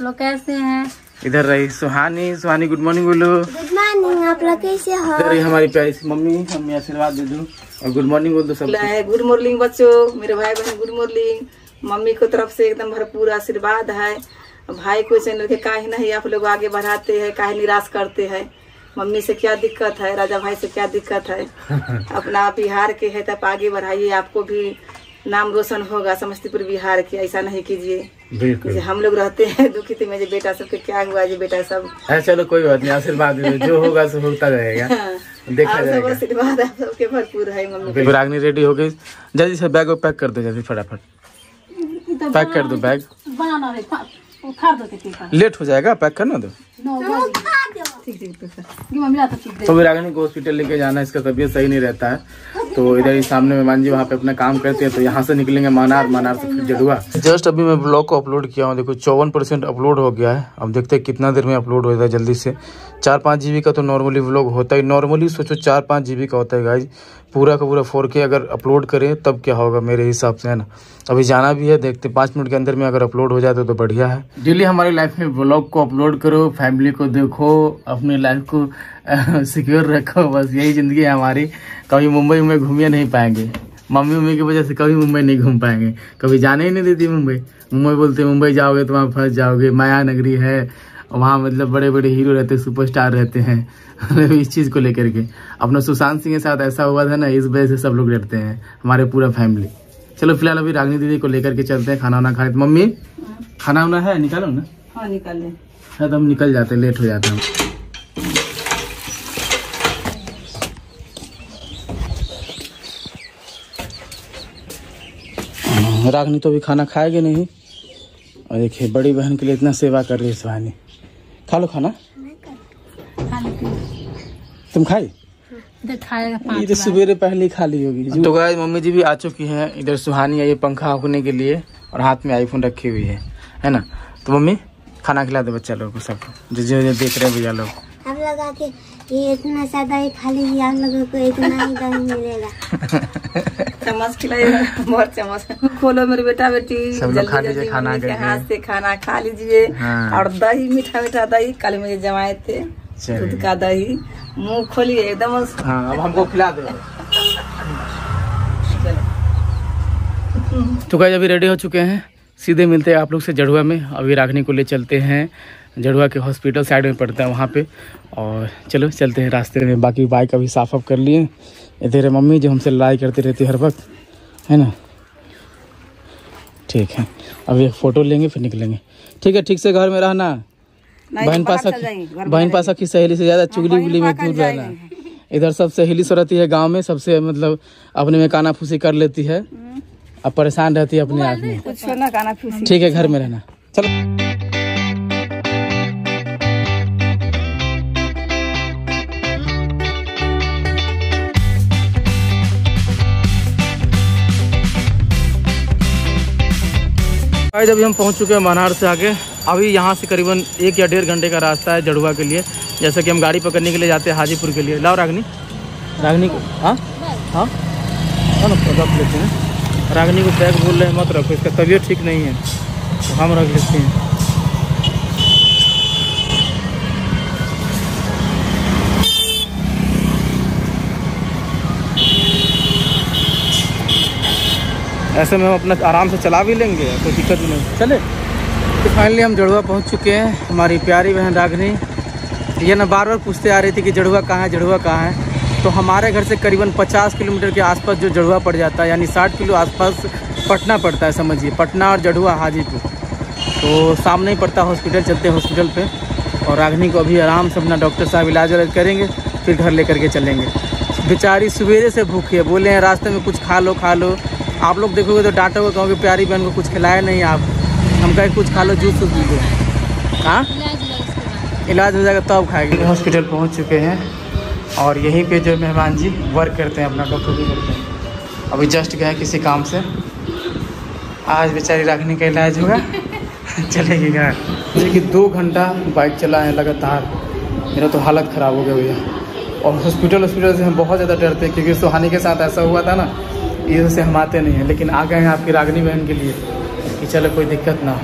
लोग कैसे हैं? इधर रही सुहानी। सुहानी गुड मॉर्निंग बोलो। गुड मॉर्निंग आप लोग कैसे हो? इधर रही हमारी प्यारी सी मम्मी मम्मी आशीर्वाद दे दो। और गुड मॉर्निंग बोल दो सब गुड मॉर्निंग बच्चों। मेरे भाई बहन गुड मॉर्निंग मम्मी को तरफ़ से एकदम भरपूर आशीर्वाद है। भाई को चैनल के काहे नहीं आप लोग आगे बढ़ाते हैं काहे निराश करते हैं। मम्मी से क्या दिक्कत है राजा भाई से क्या दिक्कत है? अपना बिहार के है तब आगे बढ़ाइए आपको भी नाम रोशन होगा समस्तीपुर बिहार के ऐसा नहीं कीजिए। बिल्कुल। हम लोग रहते हैं दुखी थे मेरे बेटा सबके क्या हुआ जी बेटा सब। है चलो कोई बात नहीं आशीर्वाद जो होगा सो होता रहेगा। देखा आप जाएगा। आशीर्वाद आप सबके भरपूर है मम्मी। रागनी रेडी हो गई। जल्दी से बैग पैक कर दो जल्दी फटाफट। पैक कर दो बैग। बनाना है उखाड़ दो के लेट हो जाएगा पैक करना दो। तो फिर आगे को हॉस्पिटल लेके जाना, इसका तबियत सही नहीं रहता है। तो इधर ही सामने मेहमान जी वहाँ पे अपना काम करते हैं तो यहाँ से निकलेंगे मानार मानार से फिर जडुआ जस्ट अभी मैं ब्लॉग को अपलोड किया हूँ, देखो चौवन परसेंट अपलोड हो गया है। अब देखते हैं कितना देर में अपलोड हो जाता है जल्दी से। चार पाँच जीबी का तो नॉर्मली ब्लॉग होता है नॉर्मली सोचो चार पाँच जीबी का होता है गाइज़ पूरा का पूरा फोर के अगर अपलोड करें तब क्या होगा मेरे हिसाब से है ना? अभी जाना भी है देखते पाँच मिनट के अंदर में अगर अपलोड हो जाए तो, तो बढ़िया है। डेली हमारी लाइफ में ब्लॉग को अपलोड करो फैमिली को देखो अपनी लाइफ को सिक्योर रखो बस यही ज़िंदगी है हमारी। कभी मुंबई में घूमिए नहीं पाएँगे। मम्मी उम्मी की वजह से कभी मुंबई नहीं घूम पाएँगे। कभी जाने ही नहीं देती मुंबई। मुंबई बोलते मुंबई जाओगे तो वहाँ फंस जाओगे। माया नगरी है वहाँ मतलब बड़े बड़े हीरो रहते हैं सुपरस्टार रहते हैं। इस चीज़ को लेकर के। अपना सुशांत सिंह के साथ ऐसा हुआ था ना इस वजह से सब लोग डरते हैं हमारे पूरा फैमिली चलो फ़िलहाल अभी रागनी दीदी को लेकर के चलते हैं खाना वाना खाए मम्मी खाना वाना है? निकालो ना। हाँ निकाल लें। है तो हम निकल जाते हैं लेट हो जाते हैं रागनी तो अभी खाना खाएगी नहीं। और देखिए बड़ी बहन के लिए इतना सेवा कर रही है सुहानी खा लो खाना? तुम खाई? इधर तो सवेरे पहले ही खा ली होगी। तो गाय मम्मी जी भी आ चुकी हैं। इधर सुहानी आई है पंखा होने के लिए और हाथ में आईफोन रखी हुई है। है ना? तो मम्मी खाना खिला दो बच्चा लोग को सबको। जो जो देख रहे हैं भैया लोग। ये इतना सा दही खा लीजिए आप लोगों को इतना ही दही मिलेगा। चम्मच खिलाइए बहुत चम्मच। खोलो मेरे बेटा बेटी सब लोग खा लीजिए खाना के हाथ से खाना खा लीजिए। हाँ। और दही मीठा मीठा दही कल मुझे जमाए थे। दूध का दही। मुँह खोलिए एकदम उस- हाँ अब हमको खिला दो। तो गाइस अभी रेडी हो चुके हैं। सीधे मिलते हैं आप लोग से जड़ुआ में। अभी रागनी को ले चलते हैं। जड़ुआ के हॉस्पिटल साइड में पड़ता है वहाँ पे। और चलो चलते हैं रास्ते में। बाकी बाइक अभी साफ़ अप कर लिए। इधर है मम्मी जो हमसे लड़ाई करती रहती है हर वक्त। है ना? ठीक है। अभी एक फ़ोटो लेंगे फिर निकलेंगे। ठीक है ठीक से घर में रहना। बहन पासा बहन पासा की सहेली से ज़्यादा चुगली उगली में दूर रहना। इधर सब सहेली सो रहती है गाँव में सबसे मतलब अपने में काना फूसी कर लेती है। अब परेशान रहती है अपने आप में। ठीक है घर में रहना। चलो। आज अभी हम पहुँच चुके हैं मनार से आगे, अभी यहाँ से करीबन एक या डेढ़ घंटे का रास्ता है जड़ुआ के लिए। जैसे कि हम गाड़ी पकड़ने के लिए जाते हैं हाजीपुर के लिए। लाओ रागनी। रागनी को हाँ? हाँ? रख लेते हैं। रागनी को बैग भूल रहे हैं, मत रखो, इसका तबीयत ठीक नहीं है। तो हम रख लेते हैं। ऐसे में हम अपना आराम से चला भी लेंगे, कोई दिक्कत भी नहीं। चले। तो फाइनली हम जड़ुआ पहुँच चुके हैं, हमारी प्यारी बहन रागनी। ये ना बार बार पूछते आ रही थी कि जड़ुआ कहाँ है, जड़ुआ कहाँ है? तो हमारे घर से करीबन 50 किलोमीटर के आसपास जो जड़ुआ पड़ जाता है, यानी 60 किलो आसपास पटना पड़ता है, समझिए। पटना और जड़ुआ हाजीपुर। तो सामने ही पड़ता हॉस्पिटल चलते हैं हॉस्पिटल पे। और रागनी को अभी आराम से अपना डॉक्टर साहब इलाज वाज करेंगे, फिर घर लेकर के चलेंगे। बेचारी सवेरे से भूखी है, बोले हैं, रास्ते में कुछ खा लो खा लो। आप लोग देखोगे तो डांटोगे, कहोगे, प्यारी बहन को कुछ खिलाया नहीं आप। हम कहे, कुछ खा लो, जूस पी लो। हाँ? इलाज हो जाएगा, तब खाएगी। हॉस्पिटल पहुँच चुके हैं और यहीं पे जो मेहमान जी वर्क करते हैं, अपना डॉक्टर भी करते हैं। अभी जस्ट गए किसी काम से। आज बेचारी राखने का इलाज होगा। चलेगी घर। कि दो घंटा बाइक चला है लगातार। मेरा तो हालत ख़राब हो गया भैया और हॉस्पिटल हॉस्पिटल से हम बहुत ज़्यादा डरते हैं, क्योंकि सुहानी के साथ ऐसा हुआ था ना ये से हम आते नहीं हैं, लेकिन आ गए हैं आपकी रागनी बहन के लिए कि चलो कोई दिक्कत ना हो।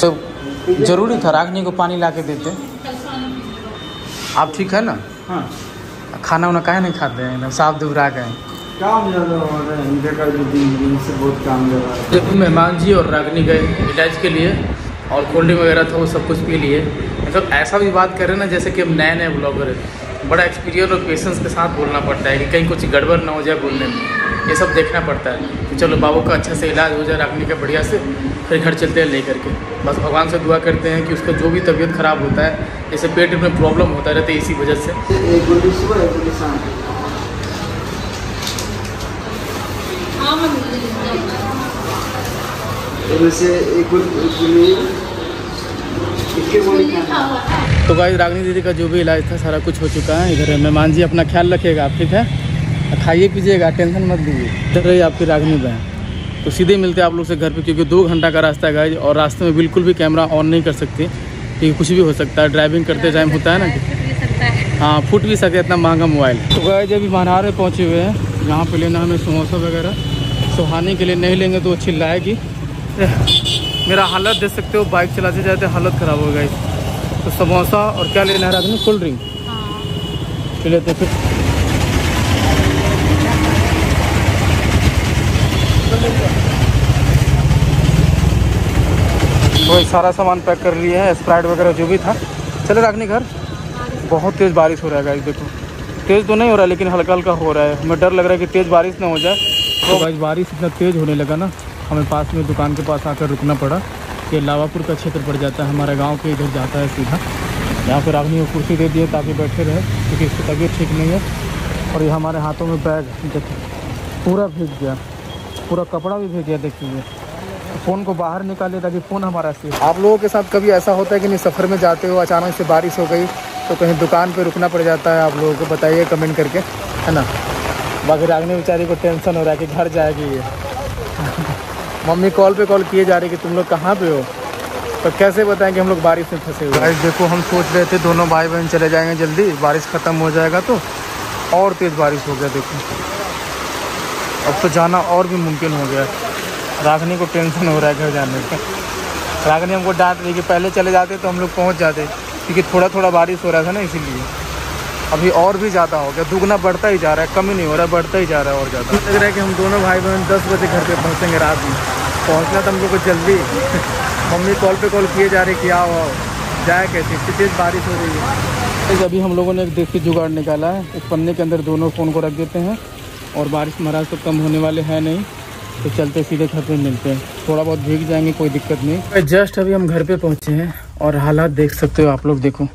सब ज़रूरी था रागनी को पानी ला के देते। आप ठीक है ना? हाँ। खाना वाना काहे नहीं खाते हैं? एकदम साफ़ दुबरा गए काम ज़्यादा हो रहा है इनके का दिन दिन से बहुत काम ज़्यादा है। मेहमान जी और रागनी गए इलाज के लिए और कोल्ड ड्रिंक वगैरह था वो सब कुछ पी लिए। मतलब ऐसा भी बात कर रहे हैं ना जैसे कि हम नए नए ब्लॉगर हैं बड़ा एक्सपीरियंस और पेशेंस के साथ बोलना पड़ता है कि कहीं कुछ गड़बड़ ना हो जाए बोलने में। ये सब देखना पड़ता है कि चलो बाबू का अच्छा से इलाज हो जाए रागनी का बढ़िया से, फिर घर चलते हैं लेकर के। बस भगवान से दुआ करते हैं कि उसका जो भी तबीयत ख़राब होता है, जैसे पेट में प्रॉब्लम होता रहता है इसी वजह से। तो भाई रागनी दीदी का जो भी इलाज था, सारा कुछ हो चुका है। इधर मेहमान जी अपना ख्याल रखिएगा आप ठीक है? खाइए पीजिएगा टेंशन मत लीजिए। इधर रही आपकी रागनी बहन तो सीधे मिलते हैं आप लोग से घर पे क्योंकि दो घंटा का रास्ता है और रास्ते में बिल्कुल भी कैमरा ऑन नहीं कर सकते। क्योंकि कुछ भी हो सकता है ड्राइविंग करते टाइम होता है ना। कि हाँ फूट भी सके इतना महँगा मोबाइल तो गाइज़ अभी मनार में पहुँचे हुए हैं। यहाँ पर लेना हमें समोसा वगैरह। सुहाने के लिए नहीं लेंगे तो वो चिल्लाएगी। मेरा हालत देख सकते हो बाइक चलाते जाते हालत ख़राब हो गई। तो समोसा और क्या लेना है? रात में कोल्ड ड्रिंक पी लेते फिर। वही सारा सामान पैक कर लिया है स्प्राइट वगैरह जो भी था। चले रखने घर। बहुत तेज़ बारिश हो रहा है गाइस देखो। तेज़ तो नहीं हो रहा, लेकिन हल्का हल्का हो रहा है। हमें डर लग रहा है कि तेज़ बारिश ना हो जाए। तो गाइस बारिश इतना तेज़ होने लगा ना, हमें पास में दुकान के पास आकर रुकना पड़ा। ये लावापुर का क्षेत्र पड़ जाता है, हमारे गाँव के इधर जाता है सीधा। यहाँ पर आदमी को कुर्सी दे दिए ताकि बैठे रहे, क्योंकि इसकी तबीयत ठीक नहीं है। और ये हमारे हाथों में बैग देखिए पूरा भीग गया। पूरा कपड़ा भी भीग गया, देखिए। फ़ोन को बाहर निकाले ताकि फ़ोन हमारा सेफ़ आप लोगों के साथ कभी ऐसा होता है कि नहीं सफ़र में जाते हो अचानक से बारिश हो गई तो कहीं दुकान पे रुकना पड़ जाता है? आप लोगों को बताइए कमेंट करके है ना? बाकी रागनी बेचारी को टेंशन हो रहा है कि घर जाएगी ये। मम्मी कॉल पे कॉल किए जा रही कि तुम लोग कहाँ पे हो? तो कैसे बताएँ कि हम लोग बारिश में फंसे हुए गाइस देखो हम सोच रहे थे दोनों भाई बहन चले जाएँगे जल्दी बारिश ख़त्म हो जाएगा तो और तेज़ बारिश हो गया देखो। अब तो जाना और भी मुमकिन हो गया रागनी को टेंशन हो रहा है घर जाने का। रागनी हमको डांट रही कि पहले चले जाते तो हम लोग पहुँच जाते क्योंकि थोड़ा थोड़ा बारिश हो रहा था ना इसीलिए। अभी और भी ज़्यादा हो गया दुगना बढ़ता ही जा रहा है कम ही नहीं हो रहा है बढ़ता ही जा रहा है और ज़्यादा। लग रहा है कि हम दोनों भाई बहन दस बजे घर पे पहुँचेंगे रात में। पहुँचना था हम लोग को जल्दी। मम्मी कॉल पे कॉल किए जा रही कि आओ आओ। जाए कैसे? इतनी तेज़ बारिश हो रही है। तो अभी हम लोगों ने एक देसी जुगाड़ निकाला है। इस पन्ने के अंदर दोनों फ़ोन को रख देते हैं और बारिश महाराज तो कम होने वाले हैं नहीं। तो चलते सीधे घर पे मिलते हैं। थोड़ा बहुत भीग जाएँगे कोई दिक्कत नहीं। जस्ट अभी हम घर पे पहुँचे हैं और हालात देख सकते हो आप लोग देखो।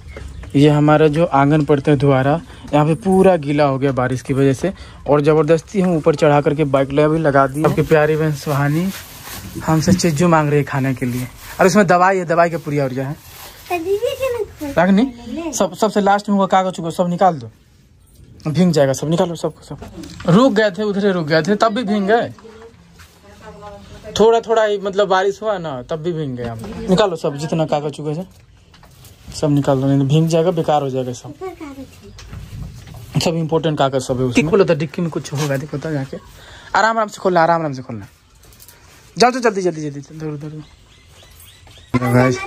ये हमारा जो आँगन पड़ता है द्वारा यहाँ पे पूरा गीला हो गया बारिश की वजह से। और ज़बरदस्ती हम ऊपर चढ़ा करके बाइक लगा भी लगा दी आपकी प्यारी बहन सुहानी हमसे चीजू मांग रही है खाने के लिए। और उसमें दवाई है दवाई का पुरिया उरिया है? दीदी के ना रागनी सब सबसे लास्ट में कागज़ उगज सब निकाल दो। भींग जाएगा सब निकालो सबको सब। रुक गए थे उधर ही रुक गए थे तब भी भींग गए। थोड़ा थोड़ा ही मतलब बारिश हुआ ना तब भी भींग गए हम निकालो सब जितना कागज़ उगज है सब निकाल दो नहीं तो भींग जाएगा बेकार हो जाएगा सब। सब इम्पोर्टेंट कागज़ सब है उसमें। खोलो तो डिक्की में कुछ होगा देखो तो जाके। आराम आराम से खोलना आराम आराम से खोलना। जाओ तो जल्दी जल्दी जल्दी उधर उधर गाइस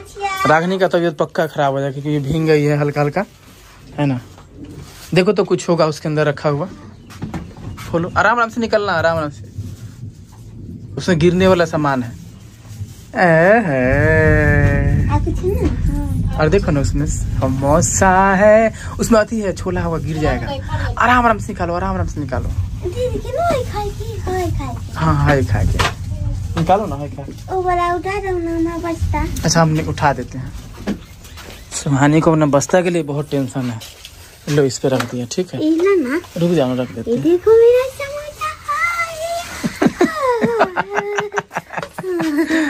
रागनी का तबीयत पक्का खराब हो जाएगा क्योंकि ये भींग गई है हल्का हल्का है ना? देखो तो कुछ होगा उसके अंदर रखा हुआ। खोलो आराम आराम से निकलना आराम आराम से। उसमें गिरने वाला सामान है। और देखो ना उसमें समोसा है। उसमें अति है छोला हुआ गिर जाएगा। आराम आराम से निकालो आराम आराम से निकालो। हाँ हाय खा के। निकालो ना हाय खा ओ वाला उठा दो ना ना बचता अच्छा हम उठा देते हैं। सुहानी को अपना बस्ता के लिए बहुत टेंशन है। लो इस पे रख दिया ठीक है? ना ना। रुक जाओ रख देते देखो मेरा समोसा अगला हमारा समोसा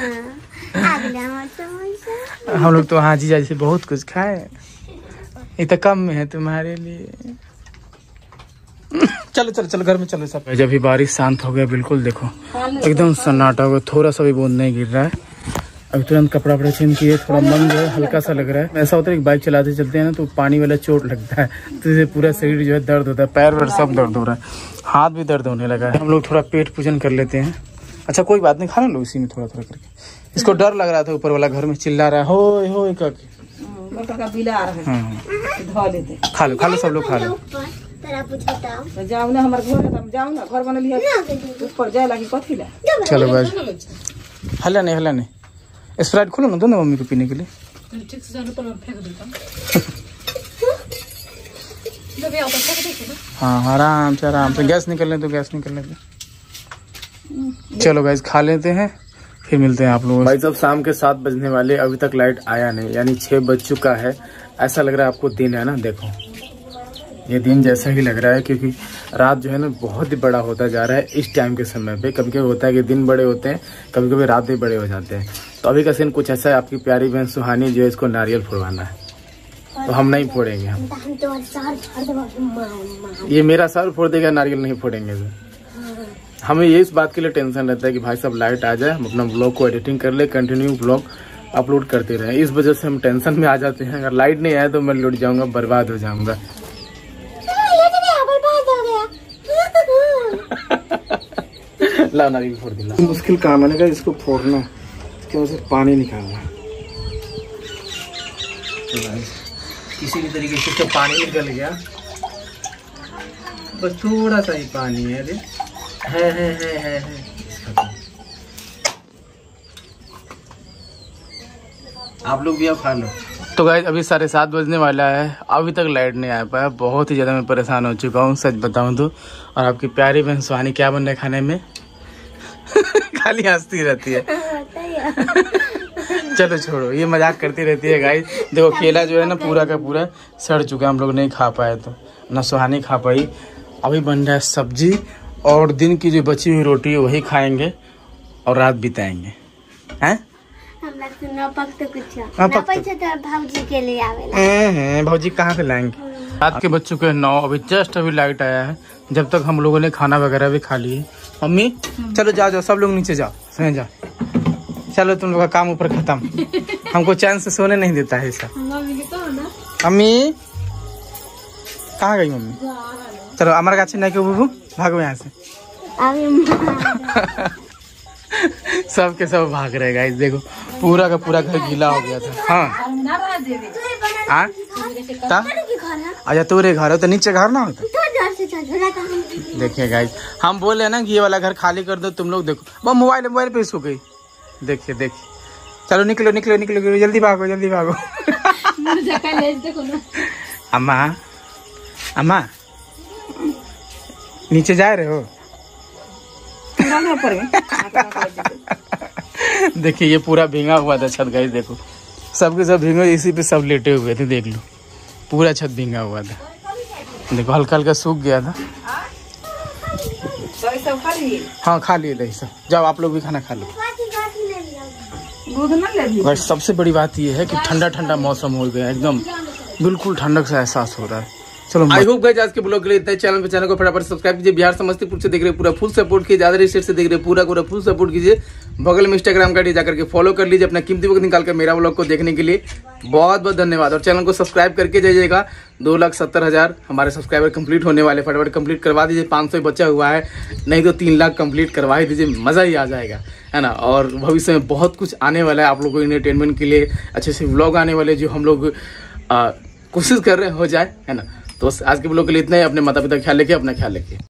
हम लोग तो हाँ जीजा जी से बहुत कुछ खाए। ये तो कम है तुम्हारे लिए। चलो चलो चलो, घर में चलो सब। जब भी बारिश शांत हो गया, बिल्कुल देखो। एकदम सन्नाटा हो गया, थोड़ा सा भी बूंद नहीं गिर रहा है। अभी तुरंत कपड़ा वपड़ा चेंज किए, थोड़ा मन जो है, हल्का सा लग रहा है। ऐसा होता है कि बाइक चलाते चलते हैं ना तो पानी वाला चोट लगता है। तो इससे पूरा शरीर जो है दर्द होता है, पैर वैर सब दर्द हो रहा है। हाथ भी दर्द होने लगा है। हम लोग थोड़ा पेट पूजन कर लेते हैं। अच्छा कोई बात नहीं, खा लो इसी में थोड़ा थोड़ा करके। इसको डर लग रहा था ऊपर वाला घर में चिल्ला रहा है हो हो करके। का बिला आ रहा धो लेते। खा लो खा लो सब लोग खा लो। तो जाओ ना हमारे घर है तो जाओ ना घर बनल है। ऊपर जाए लगी कथी ला। चलो गाइस हल्ला नहीं हल्ला नहीं। स्प्राइट खोलो ना दो ना मम्मी को पीने के लिए। ठीक से जाने पर मैं फेंक देता हूँ। है, आराम से आराम से। गैस निकलने तो गैस निकलने दो। चलो गाइस खा लेते हैं। फिर मिलते हैं आप लोग भाई साहब शाम के सात बजने वाले अभी तक लाइट आया नहीं यानी छह बज चुका है। ऐसा लग रहा है आपको दिन है ना? देखो। ये दिन जैसा ही लग रहा है क्योंकि रात जो है ना बहुत ही बड़ा होता जा रहा है इस टाइम के समय पे। कभी कभी होता है कि दिन बड़े होते हैं कभी कभी रात भी बड़े हो जाते हैं। तो अभी का सीन कुछ ऐसा है आपकी प्यारी बहन सुहानी जो है इसको नारियल फोड़वाना है। तो हम नहीं फोड़ेंगे। हम हम तो सार फाड़ दो मार मार ये मेरा सर फोड़ देगा नारियल नहीं फोड़ेंगे। हमें ये इस बात के लिए टेंशन रहता है कि भाई साहब लाइट आ जाए हम अपना ब्लॉग को एडिटिंग कर ले कंटिन्यू ब्लॉग अपलोड करते रहे। इस वजह से हम टेंशन में आ जाते हैं। अगर लाइट नहीं आए तो मैं लुट जाऊँगा बर्बाद हो जाऊँगा। ये तो क्या बर्बाद हो गया ला नारियल फोड़ दिला। मुश्किल काम है ना इसको फोड़ना। इसके वजह से पानी निकालना? किसी भी तरीके से तो पानी निकल गया। बस थोड़ा सा ही पानी है रे आप लोग भी अब खा लो तो गाइज़ अभी साढ़े सात बजने वाला है। अभी तक लाइट नहीं आ पाया। बहुत ही ज़्यादा मैं परेशान हो चुका हूँ, सच बताऊँ तो। और आपकी प्यारी बहन सुहानी क्या बन रहा खाने में? खाली हंसती रहती है। चलो छोड़ो, ये मज़ाक करती रहती है गाय देखो, केला जो है ना पूरा का पूरा सड़ चुका है, हम लोग नहीं खा पाए तो। ना सुहानी खा पाई। अभी बन रहा है सब्ज़ी। और दिन की जो बची हुई रोटी है वही खाएँगे और रात बिताएँगे। हैं? तो तो हाँ, तो- तो भाजी के लिए आवेला। भौजी कहाँ से लाएँगे? रात के बज चुके हैं नौ अभी जस्ट अभी लाइट आया है। जब तक हम लोगों ने खाना वगैरह भी खा लिए। मम्मी चलो जाओ जाओ सब लोग नीचे जाओ सही जाओ। चलो तुम लोग का काम ऊपर खत्म। हमको चैन से सोने नहीं देता है ऐसा मम्मी कहाँ गई मम्मी? चलो अमर गाछी नहीं के बुबू? भागो यहाँ से। अभी सब के सब भाग रहे गाइस देखो पूरा का पूरा घर गीला हो गया था। हाँ। हाँ? ता? अच्छा तोरे घर हो तो नीचे घर ना होता? तो हम देखिए गाइस हम बोले हैं ना कि ये वाला घर खाली कर दो तुम लोग देखो। वो मोबाइल मोबाइल पे सो गई। देखिए देखिए। चलो निकलो निकलो निकलो, जल्दी भागो जल्दी भागो। अम्मा अम्मा। नीचे जा रहे हो? ऊपर देखिए ये पूरा भींगा हुआ था छत गाइस देखो। सबके सब भींगे इसी पे सब लेटे हुए थे देख लो। पूरा छत भींगा हुआ था। देखो हल्का हल्का सूख गया था। तो हाँ खा लिए दही सब। जाओ आप लोग भी खाना खा लो। सबसे बड़ी बात यह है कि ठंडा ठंडा मौसम हो गया एकदम। बिल्कुल ठंडक सा एहसास हो रहा है। चलो आई होप गाइस आज के ब्लॉग के लिए इतना चैनल पे चैनल को फटाफट सब्सक्राइब कीजिए। बिहार समस्तीपुर से देख रहे पूरा फुल सपोर्ट कीजिए। ज़्यादा स्टेट से देख रहे पूरा पूरा फुल सपोर्ट कीजिए। बगल में इंस्टाग्राम का जाकर के फॉलो कर लीजिए। अपना कीमती वक्त निकाल कर मेरा ब्लॉग को देखने के लिए बहुत बहुत धन्यवाद। और चैनल को सब्सक्राइब करके जाइएगा। दो लाख सत्तर हज़ार हमारे सब्सक्राइबर कंप्लीट होने वाले। फटाफट कंप्लीट करवा दीजिए। पाँच सौ बचा हुआ है। नहीं तो तीन लाख कंप्लीट करवा ही दीजिए। मज़ा ही आ जाएगा। है ना? और भविष्य में बहुत कुछ आने वाला है आप लोगों को इंटरटेनमेंट के लिए। अच्छे से व्लॉग आने वाले जो हम लोग कोशिश कर रहे हैं हो जाए। है ना? तो आज के ब्लॉग के लिए इतना ही। अपने माता पिता का ख्याल रखिए, अपना ख्याल रखिए।